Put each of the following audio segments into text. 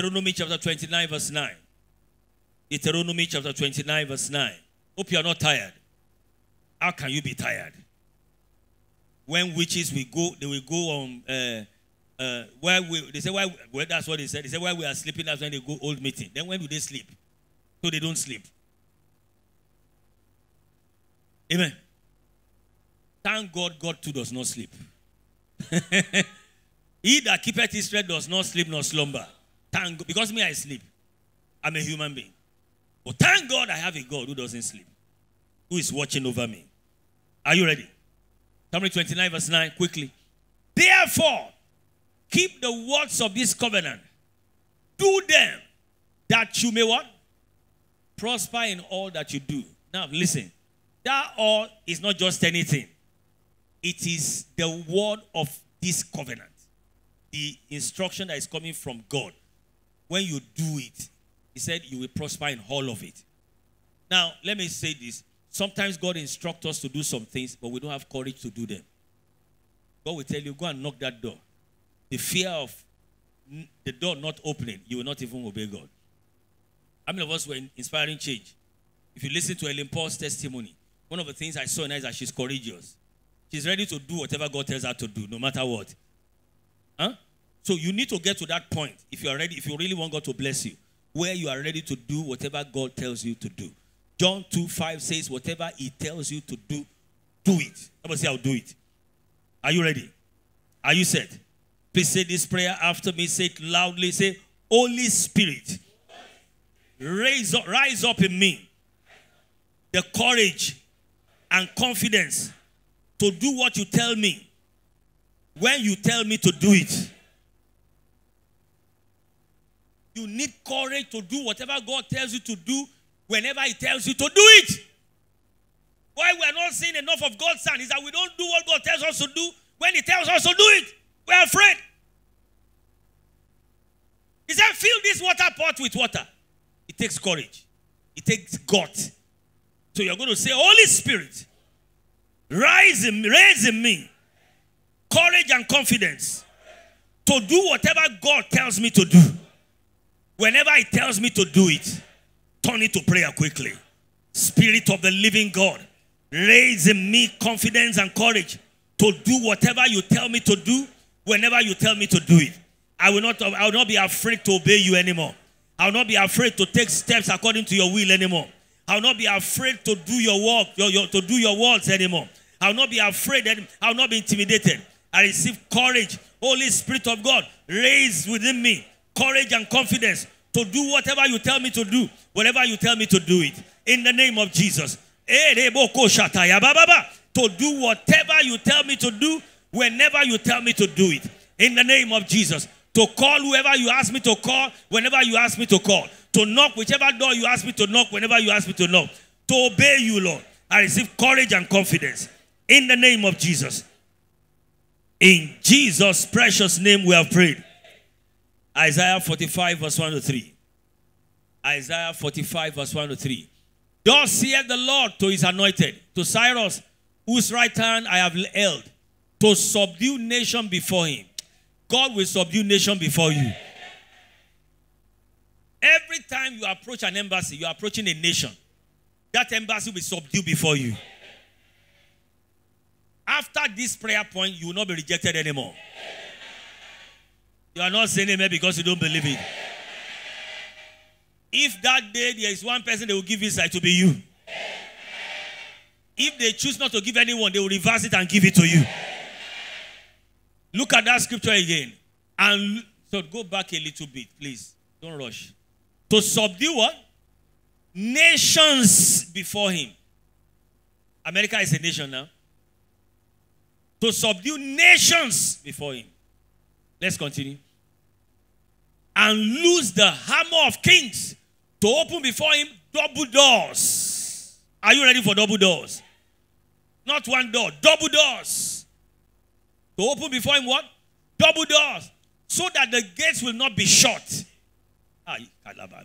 Deuteronomy chapter 29, verse 9. Deuteronomy chapter 29, verse 9. Hope you are not tired. How can you be tired? When witches will go, they will go on. Uh, uh, where we, they say why well that's what they said. They say why we are sleeping that's when they go old meeting. Then when do they sleep? So they don't sleep. Amen. Thank God, God too does not sleep. he that keepeth his Israel does not sleep nor slumber. Thank God, because me I sleep. I'm a human being. But thank God I have a God who doesn't sleep, who is watching over me. Are you ready? Summary 29, verse 9, quickly. Therefore, keep the words of this covenant. Do them that you may what? Prosper in all that you do. Now, listen. That all is not just anything. It is the word of this covenant. The instruction that is coming from God. When you do it, he said you will prosper in all of it. Now, let me say this. Sometimes God instructs us to do some things, but we don't have courage to do them. God will tell you, go and knock that door. The fear of the door not opening, you will not even obey God. How many of us were in inspiring change? If you listen to Ellen Paul's testimony, one of the things I saw in her is that she's courageous. She's ready to do whatever God tells her to do, no matter what. Huh? So you need to get to that point if you are ready, if you really want God to bless you, where you are ready to do whatever God tells you to do. John 2 5 says, Whatever He tells you to do, do it. Me say, I'll do it. Are you ready? Are you set? Please say this prayer after me. Say it loudly. Say, Holy Spirit, raise up, rise up in me the courage and confidence to do what you tell me when you tell me to do it. You need courage to do whatever God tells you to do whenever He tells you to do it. Why we are not seeing enough of God's Son is that we don't do what God tells us to do when He tells us to do it. We are afraid. He said, Fill this water pot with water. It takes courage, it takes guts. So you're going to say, Holy Spirit, rise in, raise in me courage and confidence to do whatever God tells me to do. Whenever He tells me to do it, turn it to prayer quickly. Spirit of the living God, raise in me confidence and courage to do whatever you tell me to do whenever you tell me to do it. I will not, I will not be afraid to obey you anymore. I will not be afraid to take steps according to your will anymore. I will not be afraid to do your work, your, your, to do your words anymore. I will not be afraid, I will not be intimidated. I receive courage. Holy Spirit of God, raise within me courage and confidence to do whatever you tell me to do, whatever you tell me to do it. In the name of Jesus. To do whatever you tell me to do, whenever you tell me to do it. In the name of Jesus. To call whoever you ask me to call, whenever you ask me to call. To knock whichever door you ask me to knock, whenever you ask me to knock. To obey you, Lord. I receive courage and confidence. In the name of Jesus. In Jesus' precious name we have prayed. Isaiah 45, verse 1 to 3. Isaiah 45, verse 1 to 3. Thus saith the Lord to his anointed, to Cyrus, whose right hand I have held, to subdue nation before him. God will subdue nation before you. Every time you approach an embassy, you are approaching a nation. That embassy will subdue before you. After this prayer point, you will not be rejected anymore. You are not saying amen because you don't believe it. If that day there is one person they will give inside to be you. If they choose not to give anyone, they will reverse it and give it to you. Look at that scripture again. And so go back a little bit, please. Don't rush. To subdue what? Nations before him. America is a nation now. To subdue nations before him. Let's continue. And lose the hammer of kings to open before him double doors. Are you ready for double doors? Not one door, double doors. To open before him what? Double doors. So that the gates will not be shut. Ah,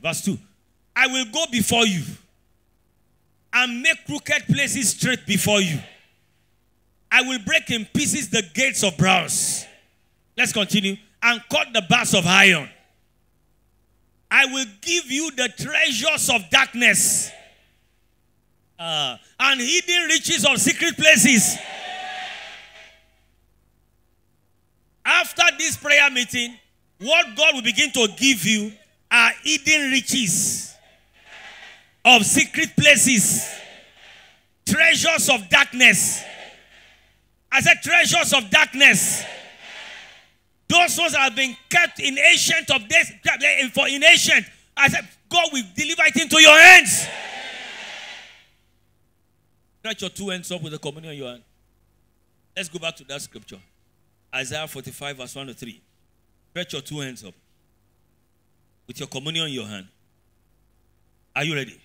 Verse 2. I will go before you and make crooked places straight before you. I will break in pieces the gates of bronze. Let's continue. And cut the bars of iron. I will give you the treasures of darkness uh, and hidden riches of secret places. After this prayer meeting, what God will begin to give you are hidden riches of secret places, treasures of darkness. I said, treasures of darkness. Those ones have been kept in ancient of days, for in ancient. I said, God will deliver it into your hands. Stretch your two hands up with the communion in your hand. Let's go back to that scripture. Isaiah 45, verse 1 to 3. Stretch your two hands up with your communion in your hand. Are you ready?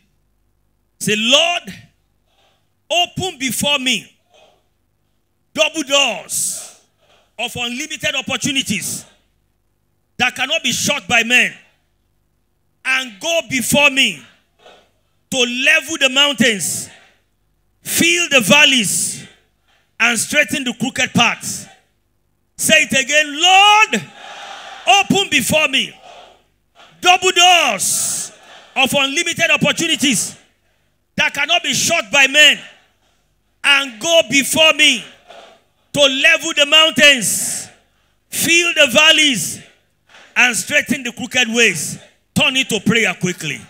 Say, Lord, open before me double doors of unlimited opportunities that cannot be shut by men and go before me to level the mountains, fill the valleys, and straighten the crooked paths. Say it again, Lord, open before me double doors of unlimited opportunities that cannot be shut by men and go before me to level the mountains, fill the valleys, and straighten the crooked ways. Turn it to prayer quickly.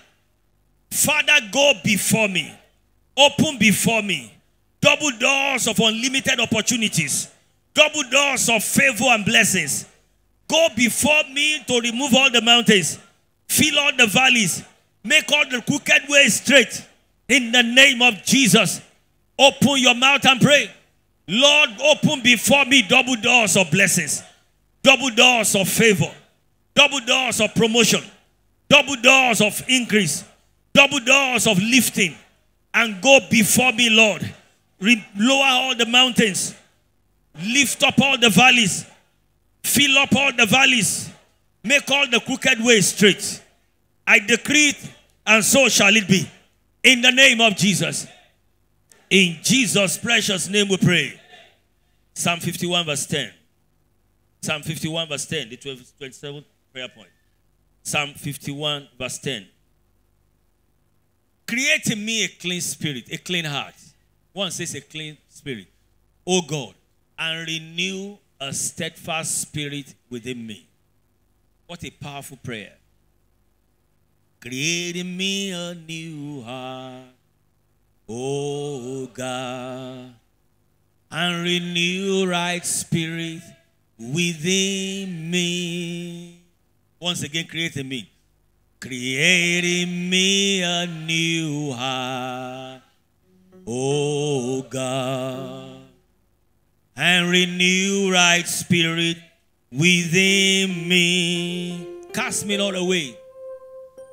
Father, go before me. Open before me. Double doors of unlimited opportunities. Double doors of favor and blessings. Go before me to remove all the mountains. Fill all the valleys. Make all the crooked ways straight. In the name of Jesus. Open your mouth and pray. Lord, open before me double doors of blessings, double doors of favor, double doors of promotion, double doors of increase, double doors of lifting, and go before me, Lord. Re- lower all the mountains, lift up all the valleys, fill up all the valleys, make all the crooked ways straight. I decree it, and so shall it be. In the name of Jesus. In Jesus' precious name we pray. Psalm 51, verse 10. Psalm 51, verse 10, the 27th prayer point. Psalm 51, verse 10. Create in me a clean spirit, a clean heart. One says a clean spirit. O God, and renew a steadfast spirit within me. What a powerful prayer. Create in me a new heart. O God and renew right spirit within me. Once again, create in me. Create in me a new heart, oh God, and renew right spirit within me. Cast me not away.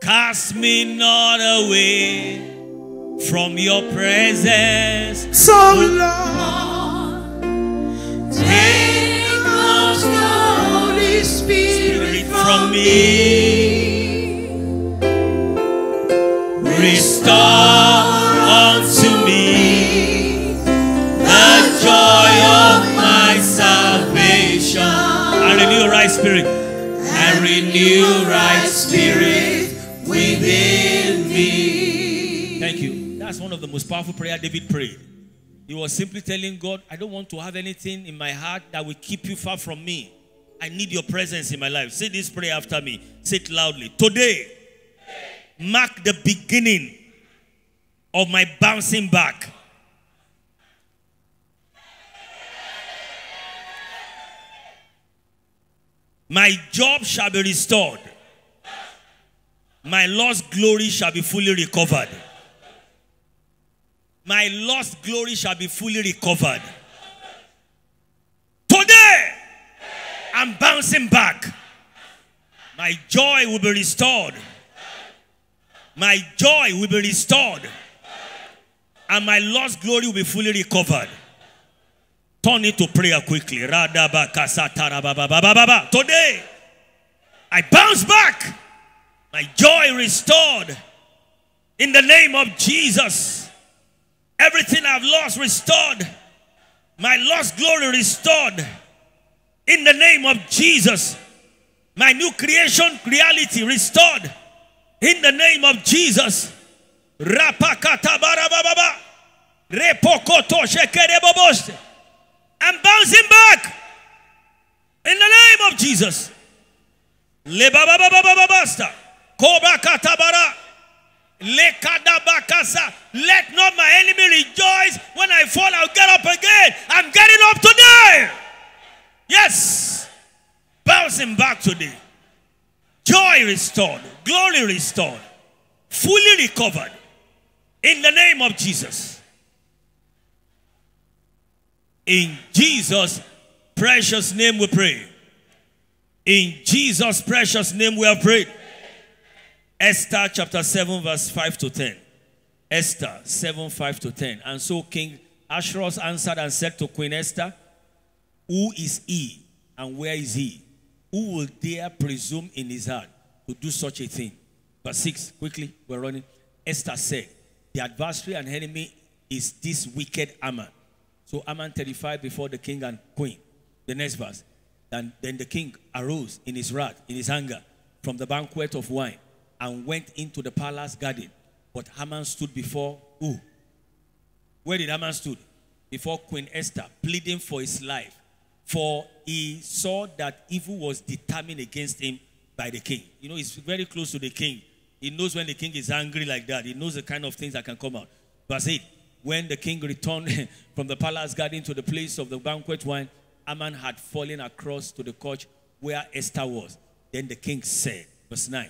Cast me not away from your presence. So Lord, from me. Restore unto me the joy of my salvation. And renew right spirit. And renew right spirit within me. Thank you. That's one of the most powerful prayer David prayed. He was simply telling God, I don't want to have anything in my heart that will keep you far from me. I need your presence in my life. Say this prayer after me. Say it loudly. Today, mark the beginning of my bouncing back. My job shall be restored. My lost glory shall be fully recovered. My lost glory shall be fully recovered. Today, I'm bouncing back. My joy will be restored. My joy will be restored. And my lost glory will be fully recovered. Turn it to prayer quickly. Today, I bounce back. My joy restored. In the name of Jesus. Everything I've lost restored. My lost glory restored. In the name of Jesus. My new creation reality restored. In the name of Jesus. I'm bouncing back. In the name of Jesus. Let not my enemy rejoice when I fall. I'll get up again. I'm getting up today. Yes. Bouncing back today. Joy restored. Glory restored. Fully recovered. In the name of Jesus. In Jesus' precious name we pray. In Jesus' precious name we have prayed. Esther chapter 7, verse 5 to 10. Esther 7, 5 to 10. And so King Ahasuerus answered and said to Queen Esther, Who is he and where is he? Who will dare presume in his heart to do such a thing? Verse 6, quickly, we're running. Esther said, The adversary and enemy is this wicked Haman. So Haman terrified before the king and queen. The next verse. And then the king arose in his wrath, in his anger, from the banquet of wine, and went into the palace garden. But Haman stood before who? Where did Haman stood? Before Queen Esther, pleading for his life. For he saw that evil was determined against him by the king. You know, he's very close to the king. He knows when the king is angry like that. He knows the kind of things that can come out. Verse 8 When the king returned from the palace garden to the place of the banquet wine, Haman had fallen across to the couch where Esther was. Then the king said, Verse 9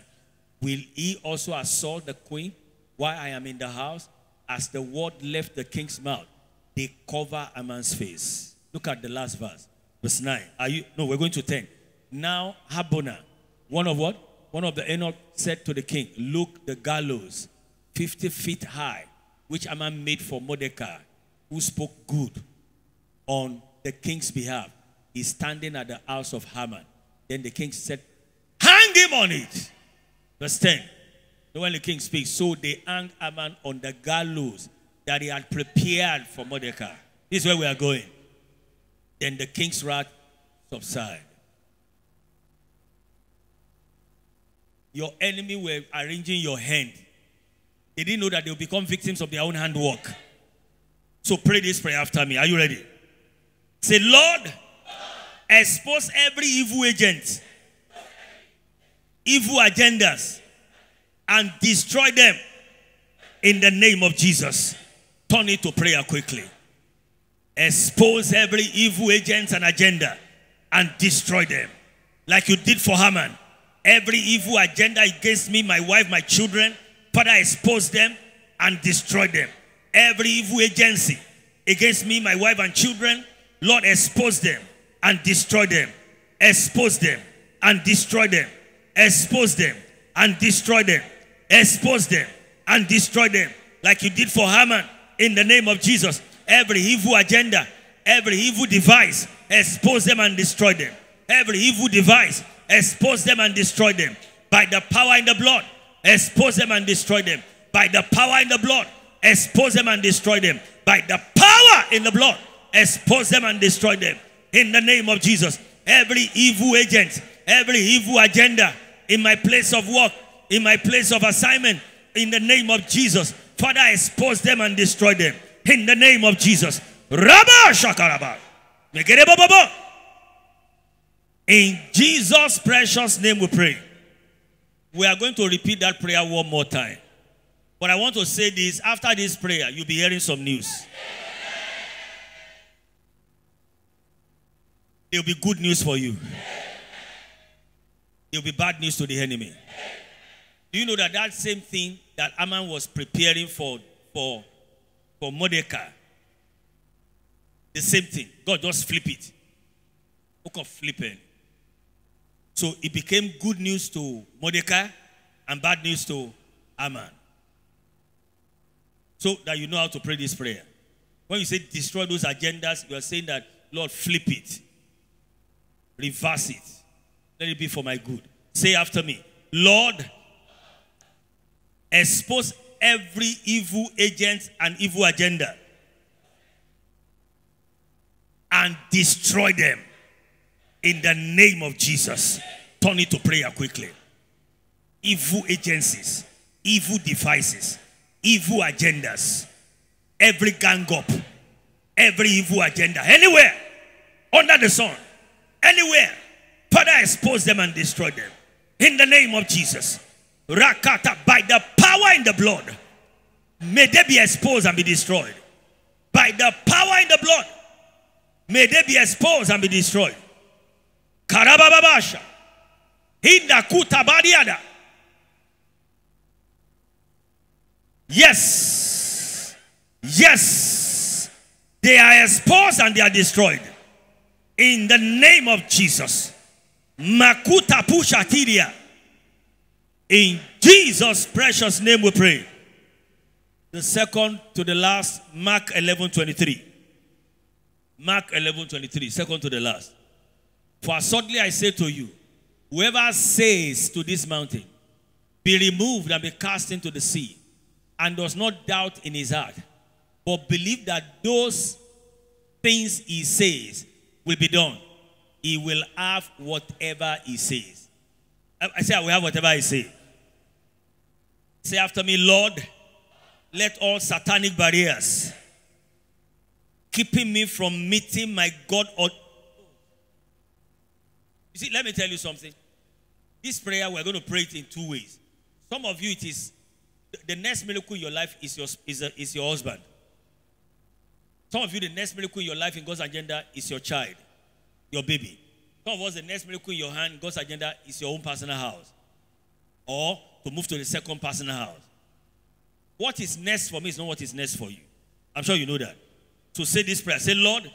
Will he also assault the queen while I am in the house? As the word left the king's mouth, they cover Haman's face. Look at the last verse. Verse 9. Are you no, we're going to 10. Now Harbonah, one of what? One of the eunuch said to the king, Look, the gallows, 50 feet high, which Haman made for Mordecai, who spoke good on the king's behalf, is standing at the house of Haman. Then the king said, Hang him on it. Verse 10. When the king speaks, so they hang Haman on the gallows that he had prepared for Mordecai. This is where we are going. Then the king's wrath subsided. Your enemy were arranging your hand. They didn't know that they will become victims of their own handwork. So pray this prayer after me. Are you ready? Say, Lord, expose every evil agent, evil agendas, and destroy them in the name of Jesus. Turn it to prayer quickly. Expose every evil agent and agenda and destroy them. Like you did for Haman. Every evil agenda against me, my wife, my children, Father, expose them and destroy them. Every evil agency against me, my wife, and children, Lord, expose them and destroy them. Expose them and destroy them. Expose them and destroy them. Expose them and destroy them. Like you did for Haman in the name of Jesus. Every evil agenda, every evil device, expose them and destroy them. Every evil device, expose them and destroy them. By the power in the blood, expose them and destroy them. By the power in the blood, expose them and destroy them. By the power in the blood, expose them and destroy them. In the name of Jesus, every evil agent, every evil agenda in my place of work, in my place of assignment, in the name of Jesus, Father, expose them and destroy them. In the name of Jesus. In Jesus' precious name we pray. We are going to repeat that prayer one more time. But I want to say this after this prayer, you'll be hearing some news. There'll be good news for you. There'll be bad news to the enemy. Do you know that that same thing that Haman was preparing for, for, for Mordecai, the same thing, God just flip it. Book of flipping. So it became good news to Mordecai and bad news to Haman. So that you know how to pray this prayer. When you say destroy those agendas, you are saying that, Lord, flip it, reverse it. Let it be for my good. Say after me, Lord, expose every evil agent and evil agenda and destroy them in the name of Jesus. Turn it to prayer quickly. evil agencies, evil devices, evil agendas, every gang up, every evil agenda, anywhere under the sun, anywhere. Father, expose them and destroy them. In the name of Jesus. Rakata, by the power in the blood, may they be exposed and be destroyed. By the power in the blood, may they be exposed and be destroyed. Karababasha. Hinda kutabadiada. Yes. Yes. They are exposed and they are destroyed. In the name of Jesus. Makuta pushatiria. In Jesus' precious name we pray. The second to the last, Mark 11 23. Mark 11 23, second to the last. For suddenly I say to you, whoever says to this mountain, be removed and be cast into the sea, and does not doubt in his heart, but believe that those things he says will be done, he will have whatever he says. I say, I will have whatever I say. Say after me, Lord, let all satanic barriers keeping me from meeting my God or you see, let me tell you something. This prayer, we're going to pray it in two ways. Some of you, it is the next miracle in your life is your, is, a, is your husband. Some of you, the next miracle in your life in God's agenda is your child, your baby. Some of us, the next miracle in your hand, God's agenda is your own personal house. Or to move to the second personal house. What is next for me is not what is next for you. I'm sure you know that. So say this prayer. Say, Lord,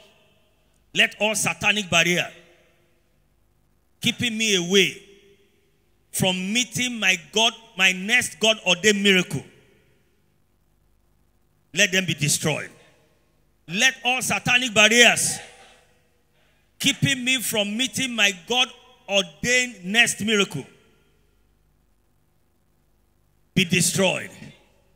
let all satanic barrier keeping me away from meeting my God, my next God ordained miracle. Let them be destroyed. Let all satanic barriers keeping me from meeting my God ordained next miracle be destroyed.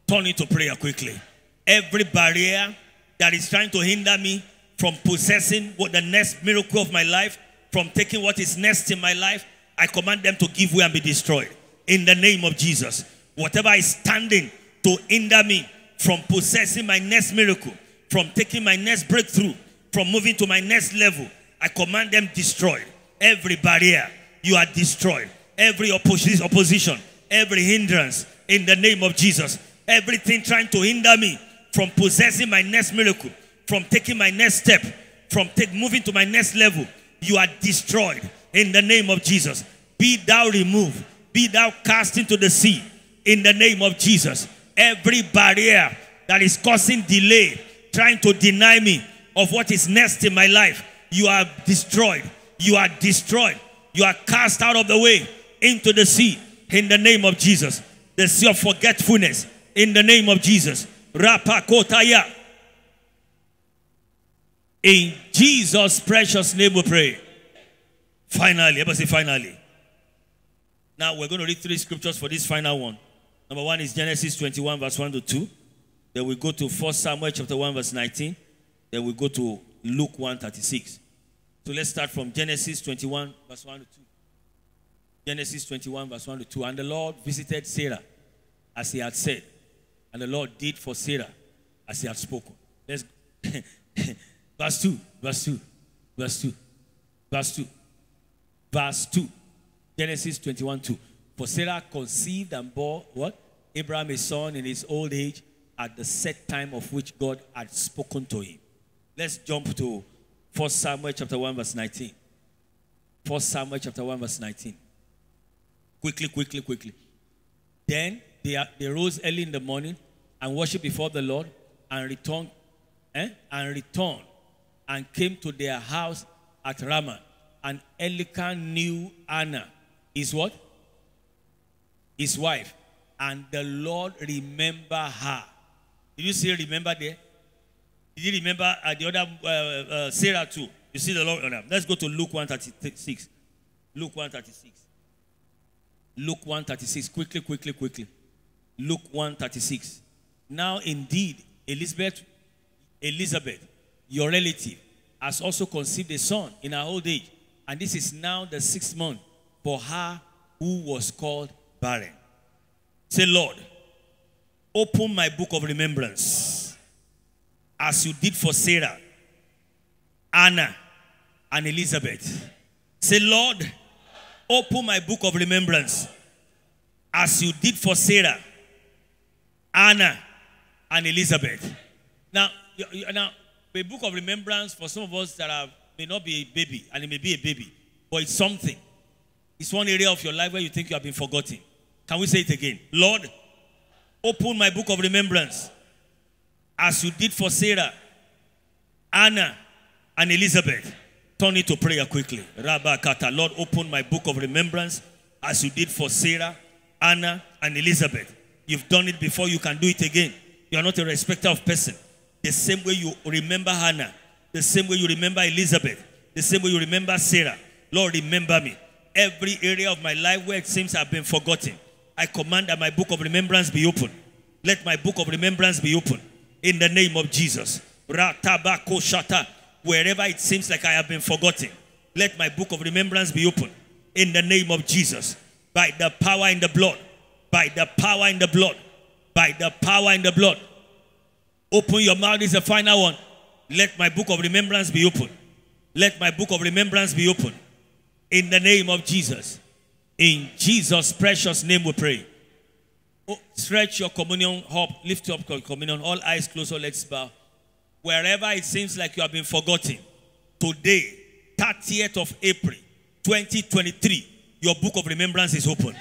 Turn into prayer quickly. Every barrier that is trying to hinder me from possessing what the next miracle of my life, from taking what is next in my life, I command them to give way and be destroyed. In the name of Jesus. Whatever is standing to hinder me from possessing my next miracle, from taking my next breakthrough, from moving to my next level, I command them destroyed. Every barrier, you are destroyed. Every opposition, opposition, every hindrance, in the name of Jesus. Everything trying to hinder me from possessing my next miracle, from taking my next step, from take, moving to my next level, you are destroyed in the name of Jesus. Be thou removed, be thou cast into the sea in the name of Jesus. Every barrier that is causing delay, trying to deny me of what is next in my life, you are destroyed. You are destroyed. You are cast out of the way into the sea in the name of Jesus. The sea of forgetfulness in the name of Jesus. Rapakotaya. In Jesus' precious name we pray. Finally, everybody say finally. Now we're going to read three scriptures for this final one. Number one is Genesis 21, verse 1 to 2. Then we go to 1 Samuel chapter 1, verse 19. Then we go to Luke 1, 36. So let's start from Genesis 21, verse 1 to 2. Genesis 21, verse 1 to 2. And the Lord visited Sarah as he had said. And the Lord did for Sarah as he had spoken. Let's verse 2, verse 2, verse 2, verse 2, verse 2. Genesis 21, 2. For Sarah conceived and bore what? Abraham a son in his old age at the set time of which God had spoken to him. Let's jump to 1 Samuel chapter 1, verse 19. 1 Samuel chapter 1, verse 19. Quickly, quickly, quickly. Then they, they rose early in the morning and worshiped before the Lord and returned eh? and returned and came to their house at Ramah. And Elkanah knew Anna, his what? His wife. And the Lord remember her. Did you see remember there? Did you remember uh, the other uh, uh, Sarah too? You see the Lord. Let's go to Luke 136. Luke 136. Luke 136. Quickly, quickly, quickly. Luke 136. Now indeed, Elizabeth, Elizabeth, your relative, has also conceived a son in her old age. And this is now the sixth month for her who was called barren. Say, Lord, open my book of remembrance as you did for Sarah, Anna, and Elizabeth. Say, Lord, open my book of remembrance as you did for Sarah, Anna, and Elizabeth. Now, now, a book of remembrance for some of us that may not be a baby, and it may be a baby, but it's something. It's one area of your life where you think you have been forgotten. Can we say it again? Lord, open my book of remembrance as you did for Sarah, Anna, and Elizabeth. Turn it to prayer quickly. Rabba Kata. Lord, open my book of remembrance as you did for Sarah, Anna, and Elizabeth. You've done it before, you can do it again. You are not a respecter of person. The same way you remember Hannah, the same way you remember Elizabeth, the same way you remember Sarah. Lord, remember me. Every area of my life where it seems I've been forgotten, I command that my book of remembrance be open. Let my book of remembrance be open in the name of Jesus. Ratabako shata. Wherever it seems like I have been forgotten, let my book of remembrance be open in the name of Jesus. By the power in the blood, by the power in the blood, by the power in the blood. Open your mouth this is the final one. Let my book of remembrance be open. Let my book of remembrance be open. In the name of Jesus. In Jesus' precious name we pray. Oh, stretch your communion up, lift up your communion, all eyes closed, all legs bow. Wherever it seems like you have been forgotten, today, 30th of April, 2023, your book of remembrance is open.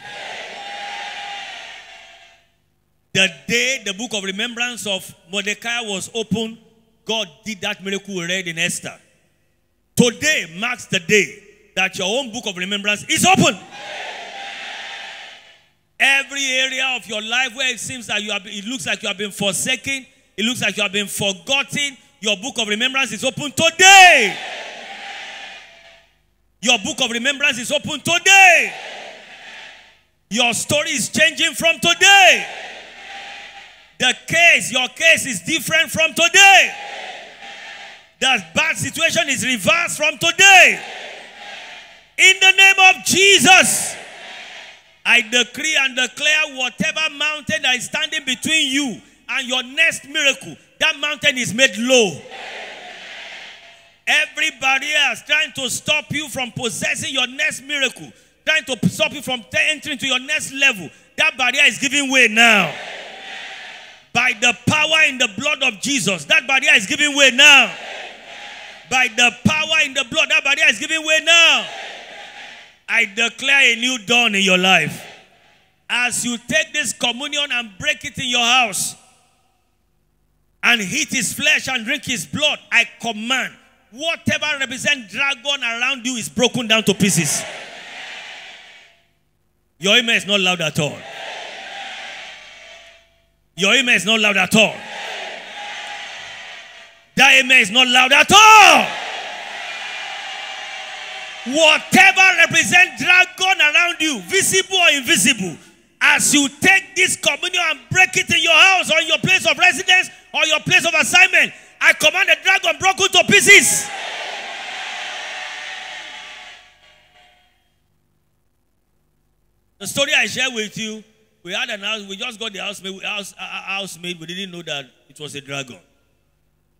The day the book of remembrance of Mordecai was open, God did that miracle we read in Esther. Today marks the day that your own book of remembrance is open. Every area of your life where it seems that you have, it looks like you have been forsaken, it looks like you have been forgotten, your book of remembrance is open today. Your book of remembrance is open today. Your story is changing from today. The case, your case is different from today. The bad situation is reversed from today. In the name of Jesus, I decree and declare whatever mountain that is standing between you and your next miracle, that mountain is made low. Every barrier is trying to stop you from possessing your next miracle, trying to stop you from entering to your next level. That barrier is giving way now. By the power in the blood of Jesus, that barrier is giving way now. By the power in the blood, that barrier is giving way now. I declare a new dawn in your life. As you take this communion and break it in your house and eat his flesh and drink his blood, I command whatever represent dragon around you is broken down to pieces. Your amen is not loud at all. Your amen is not loud at all. That amen is not loud at all. Whatever represent dragon around you, visible or invisible, as you take this communion and break it in your house or in your place of residence or your place of assignment, I command the dragon broken to pieces. The story I share with you, we had an house, we just got the house, uh, housemaid, we didn't know that it was a dragon.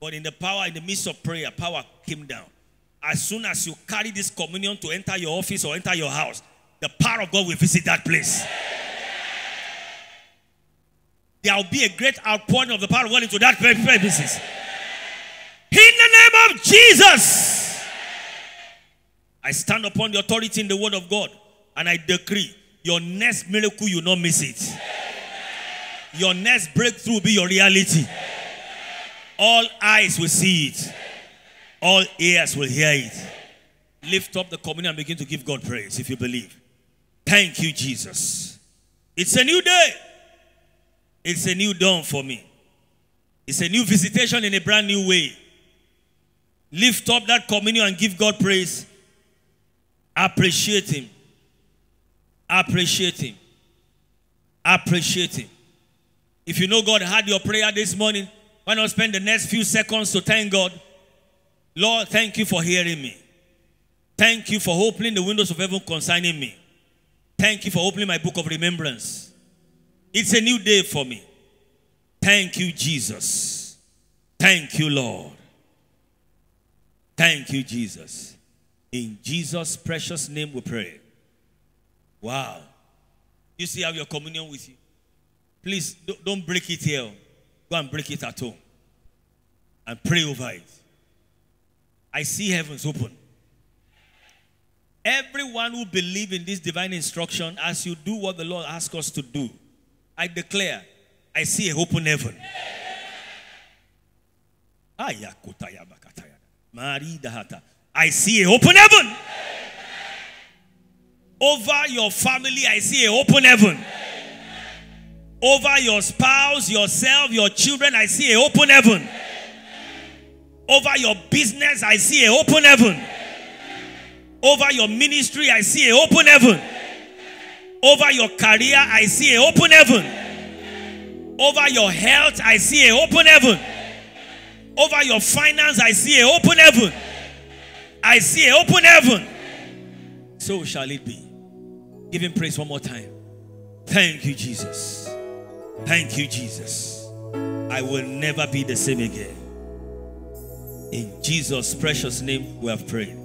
But in the power, in the midst of prayer, power came down. As soon as you carry this communion to enter your office or enter your house, the power of God will visit that place. There will be a great outpouring of the power of God into that premises. In the name of Jesus, I stand upon the authority in the word of God and I decree your next miracle, you not miss it. Your next breakthrough will be your reality. All eyes will see it. All ears will hear it. Lift up the communion and begin to give God praise if you believe. Thank you, Jesus. It's a new day. It's a new dawn for me. It's a new visitation in a brand new way. Lift up that communion and give God praise. Appreciate Him. Appreciate Him. Appreciate Him. If you know God heard your prayer this morning, why not spend the next few seconds to thank God? Lord, thank you for hearing me. Thank you for opening the windows of heaven concerning me. Thank you for opening my book of remembrance. It's a new day for me. Thank you, Jesus. Thank you, Lord. Thank you, Jesus. In Jesus' precious name we pray. Wow. You see, have your communion with you. Please don't- break it here. Go and break it at home and pray over it. I see heavens open. Everyone who believe in this divine instruction, as you do what the Lord asks us to do, I declare, I see a open heaven. I see a open heaven. Over your family, I see a open heaven. Over your spouse, yourself, your children, I see a open heaven. Over your business, I see a open heaven. Over your ministry, I see a open heaven. Over your career, I see a open heaven. Over your health, I see a open heaven. Over your finance, I see a open heaven. I see a open heaven. So shall it be. Give him praise one more time. Thank you, Jesus. Thank you, Jesus. I will never be the same again. In Jesus' precious name, we have prayed.